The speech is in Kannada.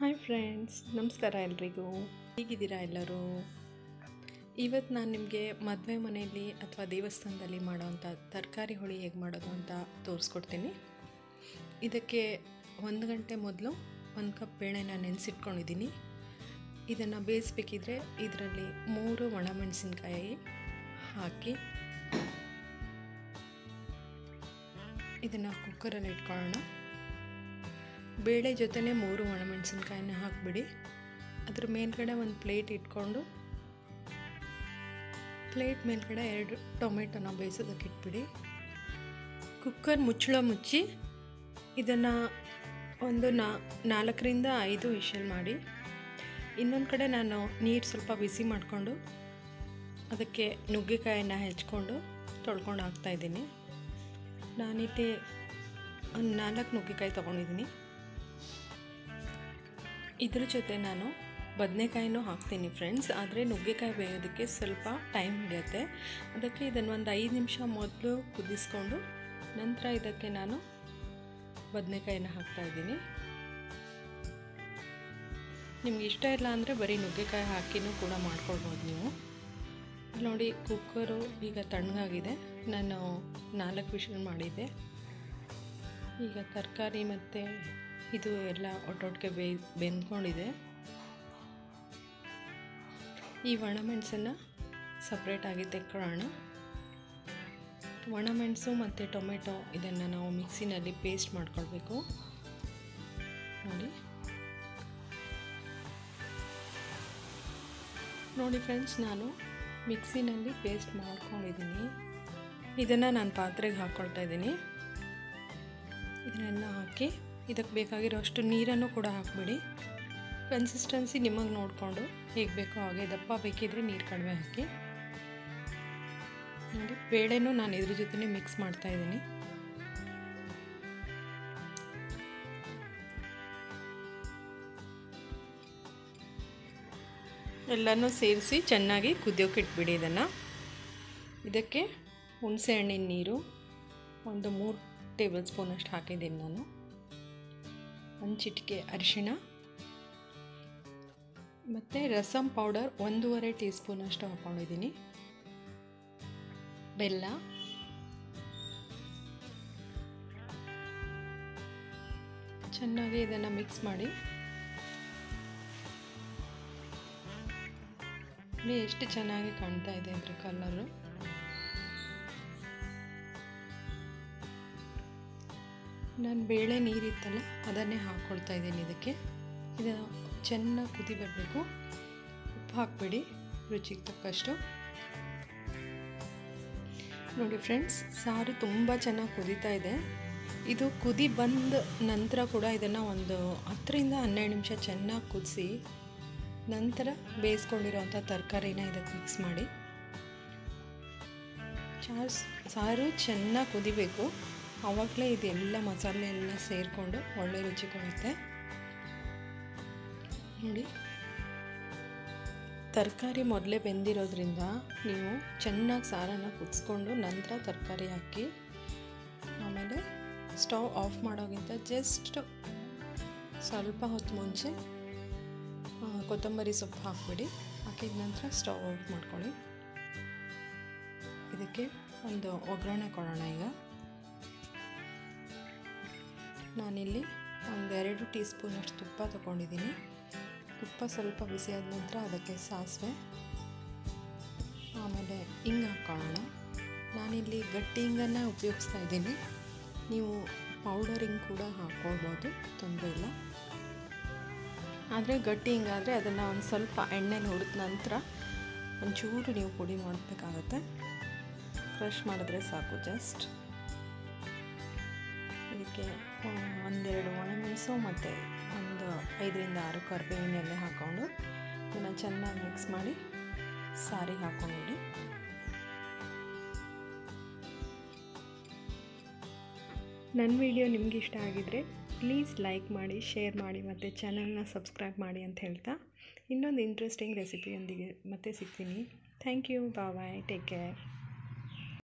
ಹಾಯ್ ಫ್ರೆಂಡ್ಸ್, ನಮಸ್ಕಾರ ಎಲ್ರಿಗೂ. ಹೇಗಿದ್ದೀರಾ ಎಲ್ಲರೂ? ಇವತ್ತು ನಾನು ನಿಮಗೆ ಮದುವೆ ಮನೆಯಲ್ಲಿ ಅಥವಾ ದೇವಸ್ಥಾನದಲ್ಲಿ ಮಾಡೋವಂಥ ತರಕಾರಿ ಹುಳಿ ಹೇಗೆ ಮಾಡೋದು ಅಂತ ತೋರಿಸ್ಕೊಡ್ತೀನಿ. ಇದಕ್ಕೆ ಒಂದು ಗಂಟೆ ಮೊದಲು ಒಂದು ಕಪ್ ಬೇಳೆನ ನೆನೆಸಿಟ್ಕೊಂಡಿದ್ದೀನಿ. ಇದನ್ನು ಬೇಯಿಸ್ಬೇಕಿದ್ರೆ ಇದರಲ್ಲಿ ಮೂರು ಒಣಮೆಣಸಿನ್ಕಾಯಿ ಹಾಕಿ, ಇದನ್ನು ಕುಕ್ಕರಲ್ಲಿ ಇಟ್ಕೊಳ್ಳೋಣ. ಬೇಳೆ ಜೊತೆನೆ ಮೂರು ಒಣಮೆಣಸಿನ್ಕಾಯಿನ ಹಾಕಿಬಿಡಿ. ಅದ್ರ ಮೇಲ್ಗಡೆ ಒಂದು ಪ್ಲೇಟ್ ಇಟ್ಕೊಂಡು, ಪ್ಲೇಟ್ ಮೇಲ್ಗಡೆ ಎರಡು ಟೊಮೆಟೊನ ಬೇಯಿಸೋದಕ್ಕೆ ಇಟ್ಬಿಡಿ. ಕುಕ್ಕರ್ ಮುಚ್ಚಳ ಮುಚ್ಚಿ ಇದನ್ನು ಒಂದು ನಾ, ನಾಲ್ಕರಿಂದ ಐದು ವಿಷಲ್ ಮಾಡಿ. ಇನ್ನೊಂದು ಕಡೆ ನಾನು ನೀರು ಸ್ವಲ್ಪ ಬಿಸಿ ಮಾಡಿಕೊಂಡು ಅದಕ್ಕೆ ನುಗ್ಗೆಕಾಯನ್ನು ಹೆಚ್ಕೊಂಡು ತೊಳ್ಕೊಂಡು ಹಾಕ್ತಾಯಿದ್ದೀನಿ ನಾನಿಲ್ಲಿ ಒಂದು ನಾಲ್ಕು ನುಗ್ಗೆಕಾಯಿ ತೊಗೊಂಡಿದ್ದೀನಿ ಇದ್ರ ಜೊತೆ ನಾನು ಬದನೆಕಾಯಿನೂ ಹಾಕ್ತೀನಿ ಫ್ರೆಂಡ್ಸ್ ಆದರೆ ನುಗ್ಗೆಕಾಯಿ ಬೇಯೋದಕ್ಕೆ ಸ್ವಲ್ಪ ಟೈಮ್ ಹಿಡಿಯುತ್ತೆ. ಅದಕ್ಕೆ ಇದನ್ನು ಒಂದು ಐದು ನಿಮಿಷ ಮೊದಲು ಕುದಿಸ್ಕೊಂಡು ನಂತರ ಇದಕ್ಕೆ ನಾನು ಬದನೆಕಾಯಿನ ಹಾಕ್ತಾಯಿದ್ದೀನಿ ನಿಮ್ಗೆ ಇಷ್ಟ ಇಲ್ಲ ಅಂದರೆ ಬರೀ ನುಗ್ಗೆಕಾಯಿ ಹಾಕಿನೂ ಕೂಡ ಮಾಡ್ಕೊಳ್ಬೋದು ನೀವು. ನೋಡಿ ಕುಕ್ಕರು ಈಗ ತಣ್ಣಗಾಗಿದೆ. ನಾನು ನಾಲ್ಕು ವಿಷಲ್ ಮಾಡಿದ್ದೆ. ಈಗ ತರಕಾರಿ ಮತ್ತು ಇದು ಎಲ್ಲ ಒಟ್ಟೊಟ್ಟಿಗೆ ಬೇ, ಬೆಂದ್ಕೊಂಡಿದೆ. ಈ ಒಣಮೆಣಸನ್ನು ಸಪ್ರೇಟಾಗಿ ತೆಕ್ಕೊಳ್ಳೋಣ. ಒಣಮೆಣಸು ಮತ್ತು ಟೊಮೆಟೊ ಇದನ್ನು ನಾವು ಮಿಕ್ಸಿನಲ್ಲಿ ಪೇಸ್ಟ್ ಮಾಡ್ಕೊಳ್ಬೇಕು. ನೋಡಿ. ನೋಡಿ ಫ್ರೆಂಡ್ಸ್ ನಾನು ಮಿಕ್ಸಿನಲ್ಲಿ ಪೇಸ್ಟ್ ಮಾಡ್ಕೊಂಡಿದ್ದೀನಿ. ಇದನ್ನು ನಾನು ಪಾತ್ರೆಗೆ ಹಾಕ್ಕೊಳ್ತಾ ಇದ್ದೀನಿ. ಇದನ್ನೆಲ್ಲ ಹಾಕಿ ಇದಕ್ಕೆ ಬೇಕಾಗಿರೋ ಅಷ್ಟು ನೀರನ್ನು ಕೂಡ ಹಾಕ್ಬಿಡಿ. ಕನ್ಸಿಸ್ಟೆನ್ಸಿ ನಿಮಗೆ ನೋಡಿಕೊಂಡು ಹೇಗೆ ಬೇಕೋ ಹಾಗೆ ದಪ್ಪ ಬೇಕಿದ್ರೆ ನೀರು ಕಡಿಮೆ ಹಾಕಿ. ನೋಡಿ, ಬೇಳೆನೂ ನಾನು ಇದ್ರ ಜೊತೆ ಮಿಕ್ಸ್ ಮಾಡ್ತಾ ಇದ್ದೀನಿ. ಎಲ್ಲನೂ ಸೇರಿಸಿ ಚೆನ್ನಾಗಿ ಕುದಿಯೋಕೆ ಇಟ್ಬಿಡಿ ಇದನ್ನು. ಇದಕ್ಕೆ ಹುಣಸೆ ಹಣ್ಣಿನ ನೀರು ಒಂದು ಮೂರು ಟೇಬಲ್ ಸ್ಪೂನಷ್ಟು ಹಾಕಿದ್ದೀನಿ ನಾನು. ಒಂದು ಚಿಟಿಕೆ ಅರಿಶಿಣ. ಮತ್ತು ರಸಮ್ ಪೌಡರ್ ಒಂದೂವರೆ ಟೀ ಸ್ಪೂನಷ್ಟು ಹಾಕ್ಕೊಂಡಿದ್ದೀನಿ ಬೆಲ್ಲ. ಚೆನ್ನಾಗಿ ಇದನ್ನು ಮಿಕ್ಸ್ ಮಾಡಿ. ಎಷ್ಟು ಚೆನ್ನಾಗಿ ಕಾಣ್ತಾ ಇದೆ ಅಂದರೆ ಕಲರು ನಾನು ಬೇಳೆ ನೀರಿತ್ತಲ್ಲ, ಅದನ್ನೇ ಹಾಕ್ಕೊಳ್ತಾ ಇದ್ದೀನಿ ಇದಕ್ಕೆ. ಇದು ಚೆನ್ನಾಗಿ ಕುದಿ ಬರಬೇಕು. ಉಪ್ಪು ಹಾಕ್ಬಿಡಿ, ರುಚಿಗೆ ತಕ್ಕಷ್ಟು. ನೋಡಿ ಫ್ರೆಂಡ್ಸ್, ಸಾರು ತುಂಬ ಚೆನ್ನಾಗಿ ಕುದೀತಾ ಇದೆ. ಇದು ಕುದಿ ಬಂದ ನಂತರ ಕೂಡ ಇದನ್ನು ಒಂದು ಹತ್ತರಿಂದ ಹನ್ನೆರಡು ನಿಮಿಷ ಚೆನ್ನಾಗಿ ಕುದಿಸಿ, ನಂತರ ಬೇಯಿಸ್ಕೊಂಡಿರೋಂಥ ತರಕಾರಿನ ಇದಕ್ಕೆ ಮಿಕ್ಸ್ ಮಾಡಿ. ಚಾರ್ಸ್, ಸಾರು ಚೆನ್ನಾಗಿ ಕುದಿಬೇಕು. ಆವಾಗಲೇ ಇದೆಲ್ಲ ಮಸಾಲೆ ಎಲ್ಲ ಸೇರಿಕೊಂಡು ಒಳ್ಳೆ ರುಚಿ ಕೊಡುತ್ತೆ. ನೋಡಿ. ತರಕಾರಿ ಮೊದಲೇ ಬೆಂದಿರೋದ್ರಿಂದ ನೀವು ಚೆನ್ನಾಗಿ ಸಾರನ್ನು ಕುದಿಸ್ಕೊಂಡು ನಂತರ ತರಕಾರಿ ಹಾಕಿ, ಆಮೇಲೆ ಸ್ಟವ್ ಆಫ್ ಮಾಡೋಕ್ಕಿಂತ ಜಸ್ಟ್ ಸ್ವಲ್ಪ ಹೊತ್ತು ಮುಂಚೆ ಕೊತ್ತಂಬರಿ ಸೊಪ್ಪು ಹಾಕ್ಬಿಡಿ. ಹಾಕಿದ ನಂತರ ಸ್ಟವ್ ಆಫ್ ಮಾಡ್ಕೊಳ್ಳಿ. ಇದಕ್ಕೆ ಒಂದು ಒಗ್ಗರಣೆ ಕೊಡೋಣ ಈಗ. ನಾನಿಲ್ಲಿ ಒಂದೆರಡು ಟೀ ಸ್ಪೂನಷ್ಟು ತುಪ್ಪ ತಗೊಂಡಿದ್ದೀನಿ. ತುಪ್ಪ ಸ್ವಲ್ಪ ಬಿಸಿ ಆದ ನಂತರ ಅದಕ್ಕೆ ಸಾಸಿವೆ. ಆಮೇಲೆ ಹಿಂಗೆ ಹಾಕ್ಕೊಳ್ಳೋಣ ನಾನಿಲ್ಲಿ ಗಟ್ಟಿ ಹಿಂಗನ್ನು ಉಪಯೋಗಿಸ್ತಾ ಇದ್ದೀನಿ. ನೀವು ಪೌಡರ್ ಹಿಂಗೆ ಕೂಡ ಹಾಕ್ಕೊಳ್ಬೋದು ತೊಂದರೆ ಇಲ್ಲ. ಆದರೆ ಗಟ್ಟಿ ಹಿಂಗಾದರೆ ಅದನ್ನು ಒಂದು ಸ್ವಲ್ಪ ಎಣ್ಣೆಲಿ ಹುಡಿದ ನಂತರ ಒಂಚೂರು ನೀವು ಪುಡಿ ಮಾಡಬೇಕಾಗತ್ತೆ. ಕ್ರಷ್ ಮಾಡಿದ್ರೆ ಸಾಕು ಜಸ್ಟ್ ಇದಕ್ಕೆ ಒಂದೆರಡು ಒಣಮೆಣಸು ಮತ್ತು ಒಂದು ಐದರಿಂದ ಆರು ಕರ್ಬೇವಿನ ಎಲೆ ಹಾಕ್ಕೊಂಡು ಇದನ್ನು ಚೆನ್ನಾಗಿ ಮಿಕ್ಸ್ ಮಾಡಿ ಸಾರಿ ಹಾಕ್ಕೊಂಡ್ಬಿಡಿ. ನನ್ನ ವಿಡಿಯೋ ನಿಮ್ಗೆ ಇಷ್ಟ ಆಗಿದರೆ ಪ್ಲೀಸ್ ಲೈಕ್ ಮಾಡಿ ಶೇರ್ ಮಾಡಿ ಮತ್ತು ಚಾನಲ್ನ ಸಬ್ಸ್ಕ್ರೈಬ್ ಮಾಡಿ ಅಂತ ಹೇಳ್ತಾ ಇನ್ನೊಂದು ಇಂಟ್ರೆಸ್ಟಿಂಗ್ ರೆಸಿಪಿಯೊಂದಿಗೆ ಮತ್ತೆ ಸಿಗ್ತೀನಿ. Thank you bye take care